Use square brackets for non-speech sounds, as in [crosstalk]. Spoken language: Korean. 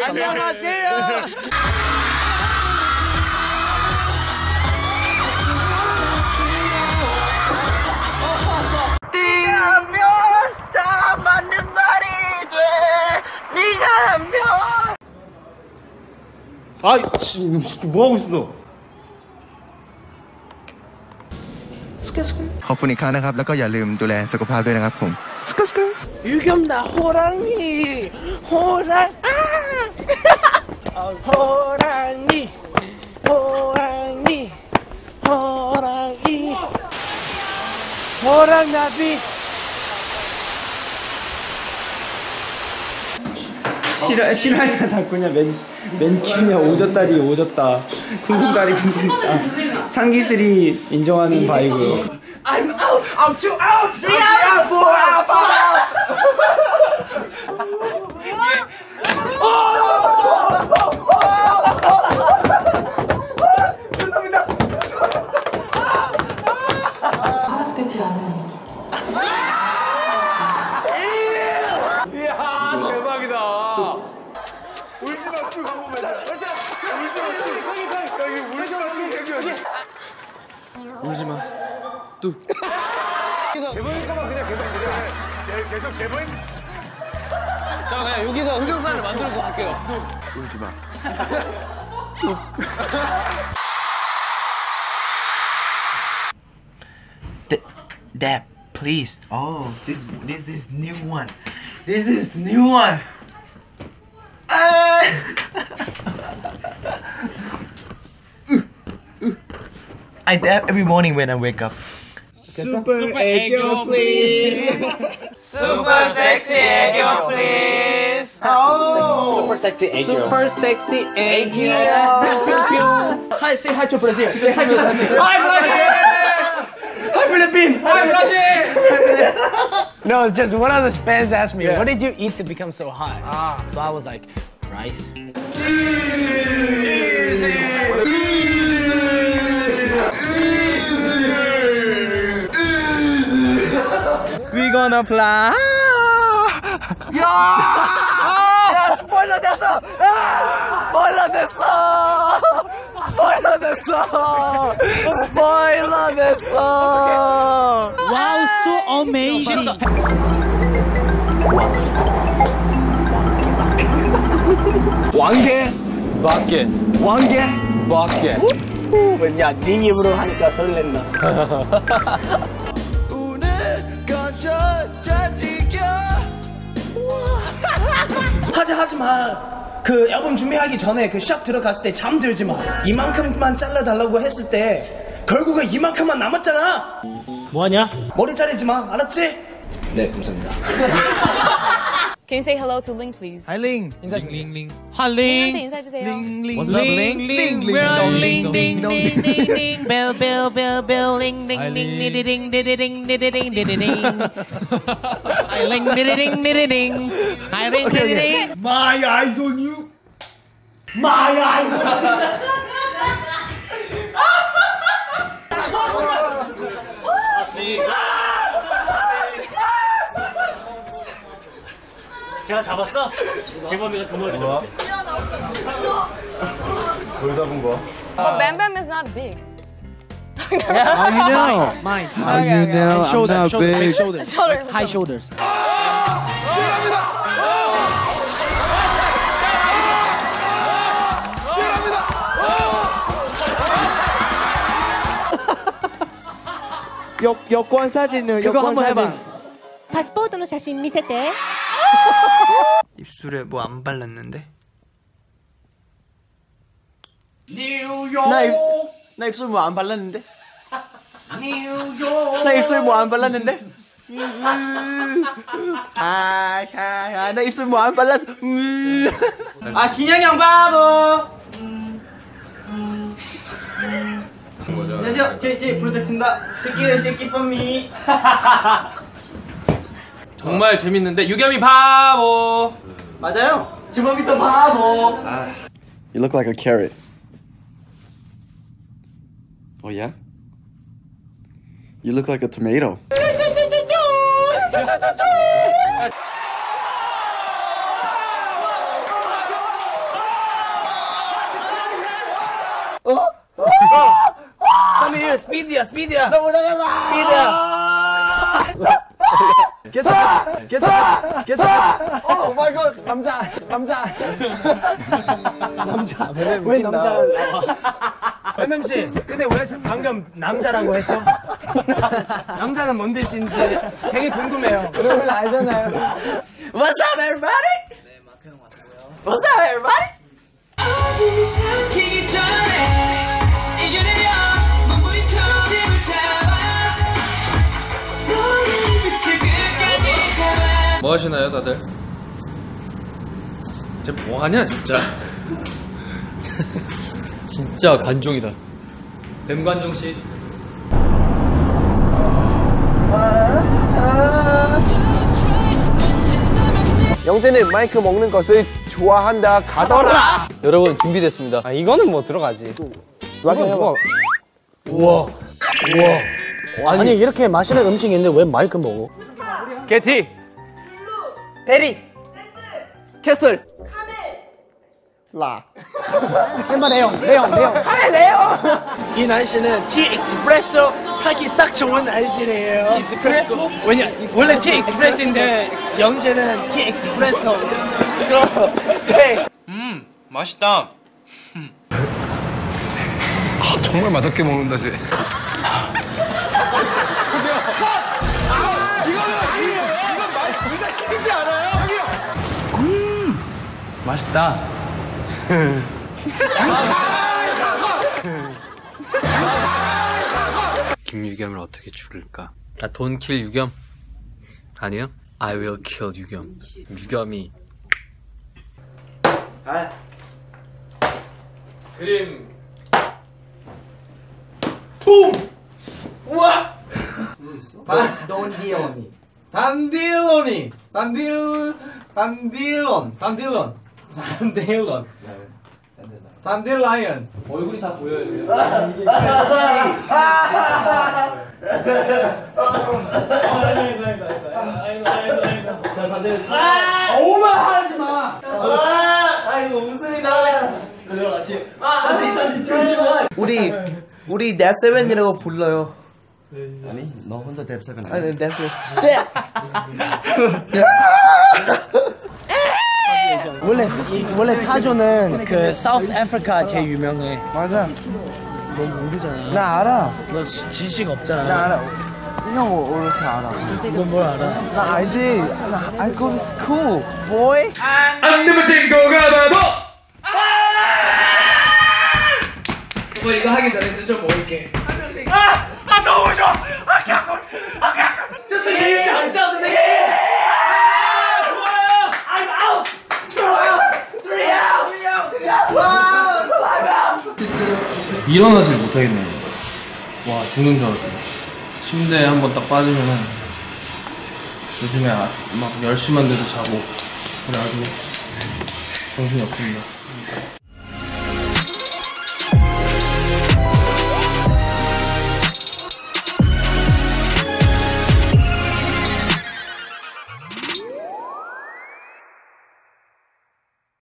안녕하세요. 네가 하면 다 맞는 말이 돼. 네가 하면. 아, 씨, 뭐 하고 있어? ขอบคุณอีกครั้งนะครับ แล้วก็อย่าลืมดูแลสุขภาพด้วยนะครับผม 유겸나 호랑이 호랑 아 나비 싫어, 싫어하냐, 닭구냐, 맨, 맨큐냐, 오졌다리, 오졌다. 쿵쿵다리, 쿵쿵다. 상기슬이 인정하는 바이고요. I'm out I'm too out three out four out five out 자 그냥 여기서 흑역사를 만들고 갈게요 Dad, please. Oh, this this is new one. This is new one. Ah! [laughs] I dab every morning when I wake up. Super, Super egg yolk, please. Super sexy egg yolk, please. Oh. Super sexy egg yolk. Super sexy egg yolk. [laughs] Hi, say hi to Brazil. Say hi to Brazil. Hi, Brazil. Hi, Philippines. Hi, Brazil. no, it's just one of the fans asked me, yeah. what did you eat to become so hot? Ah. So I was like, rice. Easy. Easy. We gonna fly. 스포일러 됐어! 스포일러 됐어! 스포일러 됐어! Wow, so amazing. 왕개, 맞게 왕개. 맞게 뭐냐, 네 입으로 하니까 설 [laughs] 렌다. [laughs] 하지 하지 마. 그 앨범 준비하기 전에 그 샵 들어갔을 때 잠들지 마. 이만큼만 잘라달라고 했을 때 결국은 이만큼만 남았잖아. 뭐하냐? 머리 자르지 마. 알았지? 네, 감사합니다. [laughs] Can you say hello to Ling, please? Hi, Ling. Ling, Ling, Ling. Hi, Ling. Ling, Ling. What's up, Ling? Ling, Ling. Ling, Ling, Ling, Ling, Ling. Bell, bell, bell, bell. Ling, Ling, [laughs] Ling, Ding, Ding, Ding, Ding, Ding, Ding, Ding, Ding. Hi, Ling, Ding, Ding, Ding, Ding. Hi, Ling, Ding, Ding. My eyes on you. My eyes on you. [laughs] Please. 제가 잡았어? 재범이가 두 마리 잡았어. 뭘 잡은 거야? But Bam Bam is not big How you know? Mine. How you know I'm not big shoulders. Shoulder High shoulders. 여, 여권 사진은 그거 여권 한번 사진. 해봐. 파스포르트の写真見せて 입술에 뭐 안 발랐는데? 나, 입, 나 입술 뭐 안 발랐는데? [laughs] 나 입술 뭐 안 발랐는데? 아, 아, 아, 나 입술 뭐 안 발랐어. 아 진영이 형 바보. 안녕하세요. 제, 제 프로젝트입니다. 새끼를 새끼 뻔미. 정말 재밌는데 유겸이 바보 맞아요. You look like a carrot. Oh yeah? You look like a tomato. Oh. 선미, 스피디야, 스피디야. 계속 계속 계속. oh my god. 남자 남자. 남자. 왜 남자? MMC 근데 왜 방금 남자라고 했어? 남자는 뭔 뜻인지 되게 궁금해요. 여러분 알잖아요. What's up everybody? What's up everybody? 뭐 하시나요, 다들? 쟤 뭐하냐, 진짜? [laughs] 진짜 관종이다. 뱀관종 씨. 영재는 마이크 먹는 것을 좋아한다 가더라 여러분 준비됐습니다. 아 이거는 뭐 들어가지 누가 누가 우와. 우와. 아니 이렇게 맛있는 음식이 있는데 왜 마이크 먹어? 게티. 베리. 캐슬. 라. [laughs] 해봐 레용 레용 레용 아 레용 이 날씨는 티 익스프레소 타기 딱 좋은 날씨래요. 티 익스프레소 왜냐 원래 티 익스프레소인데 영재는 티 익스프레소 네. 맛있다. 정말 맛없게 먹는다, 쟤. 맛있다 김유겸을 어떻게 죽일까? 아, 돈킬 유겸? 아니요? I will kill 유겸. 유겸이. 아. 그림. 돈디오니 단딜로니 단딜 단딜론 단딜론 단딜론 단딜라이언 얼굴이 다 보여야 돼요 오만 하지 마! 아이고 웃음이 나. 우리 우리 넵세븐이라고 불러요. 아니 너 혼자 나 아니 넵세븐. [laughs] 원래 이- 원래 타조는 그 사우스 아프리카 제일 유명해. 맞아. 너 모르잖아. 나 알아. 너 지- 지식 없잖아. 나 알아. 형 왜 이렇게 알아? 너 뭘 알아? 나 알지. 나 I go to school, boy. 뭐 이거 하기 전에 좀 먹을게. 한 명씩. 아, 아 너무 좋아. 아 개꿀. 아 개꿀. 这是你想象的那个 일어나질 못하겠네. 와, 죽는 줄 알았어. 침대에 한번 딱 빠지면은 요즘에 아, 막 10시만 돼도 자고 그래가지고 정신이 없습니다.